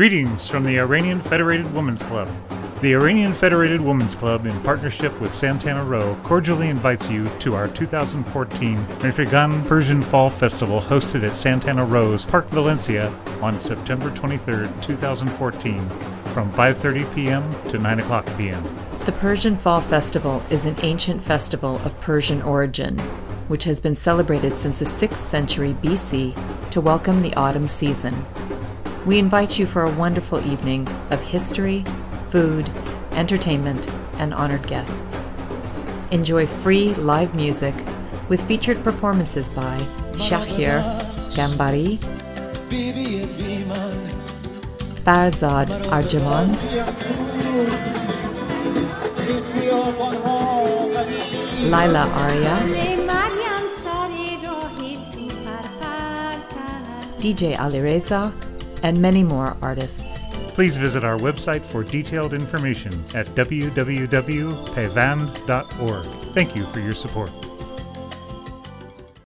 Greetings from the Iranian Federated Women's Club. The Iranian Federated Women's Club, in partnership with Santana Row, cordially invites you to our 2014 Mehregan Persian Fall Festival hosted at Santana Row's Park Valencia on September 23, 2014, from 5:30 p.m. to 9 o'clock p.m. The Persian Fall Festival is an ancient festival of Persian origin, which has been celebrated since the 6th century BC to welcome the autumn season. We invite you for a wonderful evening of history, food, entertainment, and honored guests. Enjoy free live music with featured performances by Shahyar Ghanbari, Farzad Arjmand, Laila Aria, DJ Alireza, and many more artists. Please visit our website for detailed information at www.payvand.org. Thank you for your support.